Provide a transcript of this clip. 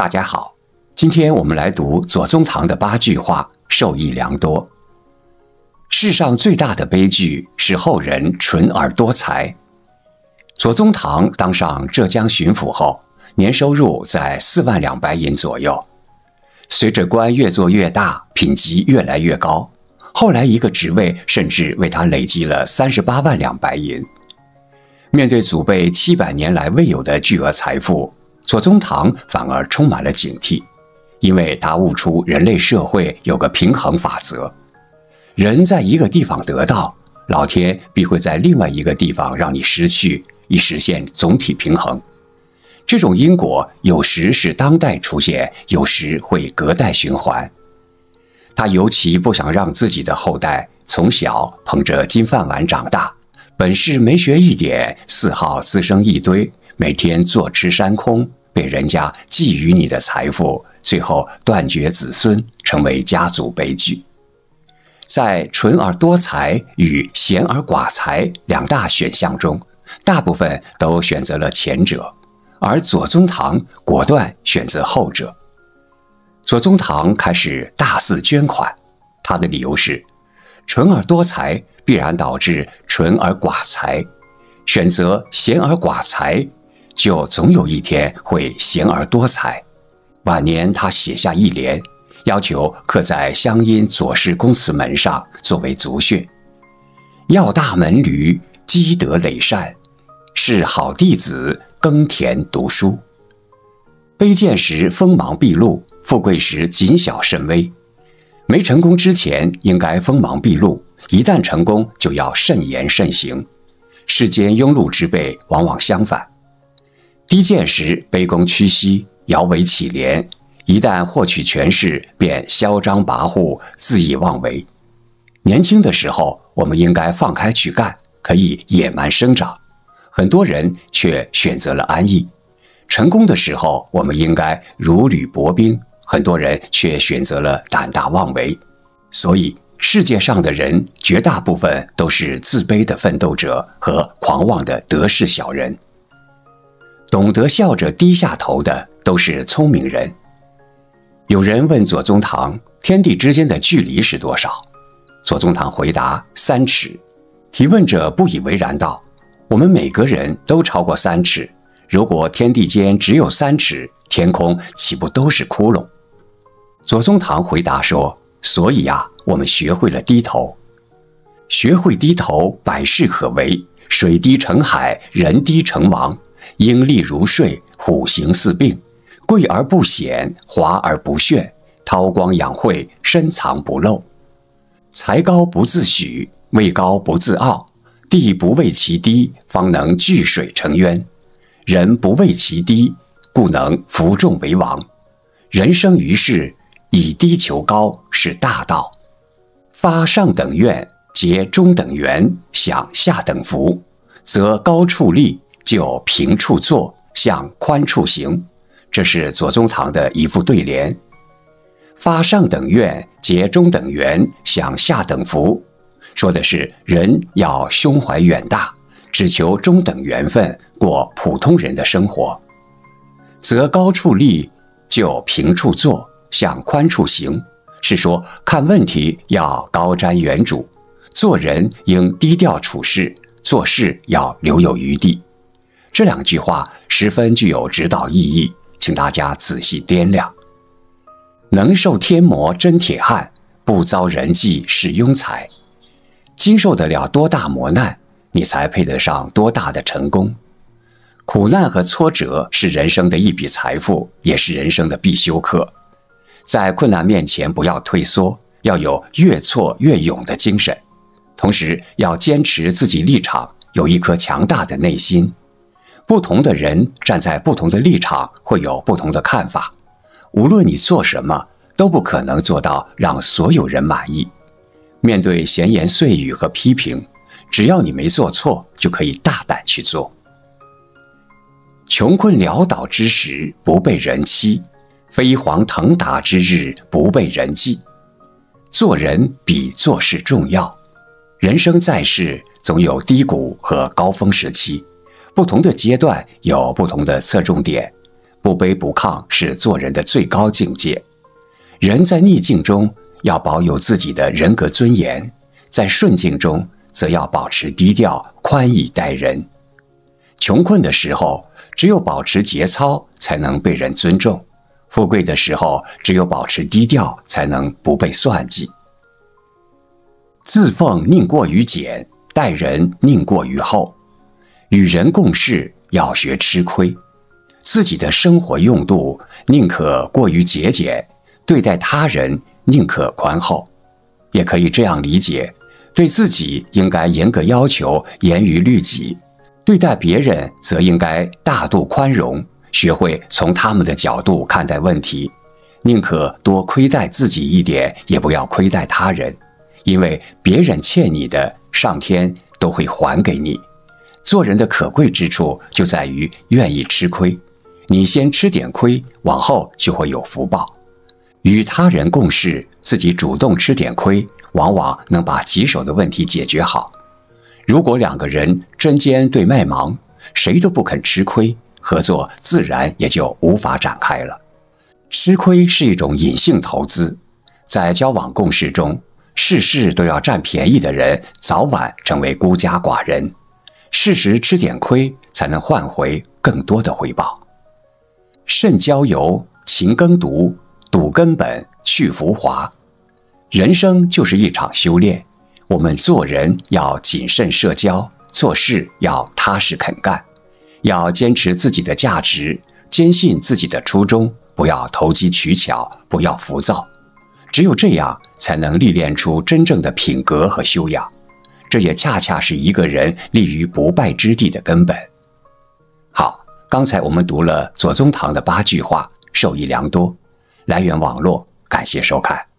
大家好，今天我们来读左宗棠的八句话，受益良多。世上最大的悲剧是后人纯而多财。左宗棠当上浙江巡抚后，年收入在四万两白银左右。随着官越做越大，品级越来越高，后来一个职位甚至为他累积了三十八万两白银。面对祖辈七百年来未有的巨额财富。左宗棠反而充满了警惕，因为他悟出人类社会有个平衡法则：人在一个地方得到，老天必会在另外一个地方让你失去，以实现总体平衡。这种因果有时是当代出现，有时会隔代循环。他尤其不想让自己的后代从小捧着金饭碗长大，本事没学一点，嗜好滋生一堆，每天坐吃山空。被人家觊觎你的财富，最后断绝子孙，成为家族悲剧。在纯而多财与贤而寡财两大选项中，大部分都选择了前者，而左宗棠果断选择后者。左宗棠开始大肆捐款，他的理由是：纯而多财必然导致纯而寡财，选择贤而寡财。就总有一天会贤而多彩。晚年，他写下一联，要求刻在湘阴左氏公祠门上，作为族训：要大门闾，积德累善，是好弟子，耕田读书。卑贱时锋芒毕露，富贵时谨小慎微。没成功之前，应该锋芒毕露；一旦成功，就要慎言慎行。世间庸碌之辈，往往相反。低贱时卑躬屈膝，摇尾乞怜；一旦获取权势，便嚣张跋扈，恣意妄为。年轻的时候，我们应该放开去干，可以野蛮生长；很多人却选择了安逸。成功的时候，我们应该如履薄冰；很多人却选择了胆大妄为。所以，世界上的人绝大部分都是自卑的奋斗者和狂妄的得势小人。懂得笑着低下头的都是聪明人。有人问左宗棠：“天地之间的距离是多少？”左宗棠回答：“三尺。”提问者不以为然道：“我们每个人都超过三尺。如果天地间只有三尺，天空岂不都是窟窿？”左宗棠回答说：“所以呀，我们学会了低头，学会低头，百事可为。水低成海，人低成王。”鹰立如睡，虎行似病，贵而不显，华而不炫，韬光养晦，深藏不露。才高不自诩，位高不自傲，地不畏其低，方能聚水成渊；人不畏其低，故能服众为王。人生于世，以低求高是大道。发上等愿，结中等缘，享下等福，则高处立。就平处坐，向宽处行，这是左宗棠的一副对联。发上等愿，结中等缘，享下等福，说的是人要胸怀远大，只求中等缘分，过普通人的生活。择高处立，就平处坐，向宽处行，是说看问题要高瞻远瞩，做人应低调处事，做事要留有余地。这两句话十分具有指导意义，请大家仔细掂量。能受天磨真铁汉，不遭人忌是庸才。经受得了多大磨难，你才配得上多大的成功。苦难和挫折是人生的一笔财富，也是人生的必修课。在困难面前不要退缩，要有越挫越勇的精神，同时要坚持自己立场，有一颗强大的内心。不同的人站在不同的立场，会有不同的看法。无论你做什么，都不可能做到让所有人满意。面对闲言碎语和批评，只要你没做错，就可以大胆去做。穷困潦倒之时不被人欺，飞黄腾达之日不被人忌。做人比做事重要。人生在世，总有低谷和高峰时期。不同的阶段有不同的侧重点，不卑不亢是做人的最高境界。人在逆境中要保有自己的人格尊严，在顺境中则要保持低调、宽以待人。穷困的时候，只有保持节操，才能被人尊重；富贵的时候，只有保持低调，才能不被算计。自奉宁过于俭，待人宁过于厚。与人共事要学吃亏，自己的生活用度宁可过于节俭，对待他人宁可宽厚。也可以这样理解：对自己应该严格要求，严于律己。对待别人，则应该大度宽容，学会从他们的角度看待问题，宁可多亏待自己一点，也不要亏待他人，因为别人欠你的，上天都会还给你。做人的可贵之处就在于愿意吃亏，你先吃点亏，往后就会有福报。与他人共事，自己主动吃点亏，往往能把棘手的问题解决好。如果两个人针尖对麦芒，谁都不肯吃亏，合作自然也就无法展开了。吃亏是一种隐性投资，在交往共事中，事事都要占便宜的人，早晚成为孤家寡人。适时吃点亏，才能换回更多的回报。慎交友，勤耕读，笃根本，去浮华。人生就是一场修炼。我们做人要谨慎社交，做事要踏实肯干，要坚持自己的价值，坚信自己的初衷，不要投机取巧，不要浮躁。只有这样，才能历练出真正的品格和修养。这也恰恰是一个人立于不败之地的根本。好，刚才我们读了左宗棠的八句话，受益良多。来源网络，感谢收看。